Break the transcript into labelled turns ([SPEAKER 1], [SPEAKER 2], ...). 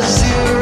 [SPEAKER 1] zero